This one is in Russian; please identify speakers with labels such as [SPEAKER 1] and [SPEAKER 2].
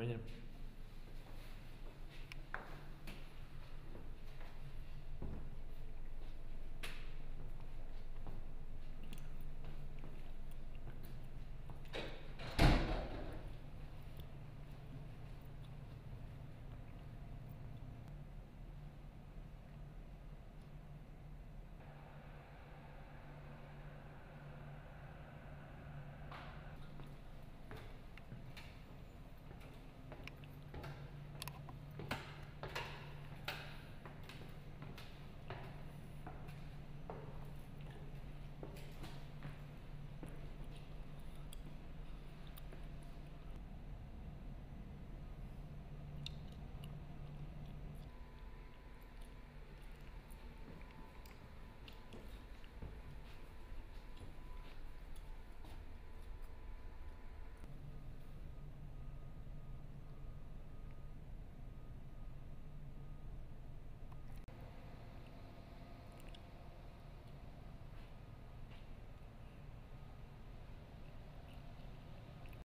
[SPEAKER 1] внимание.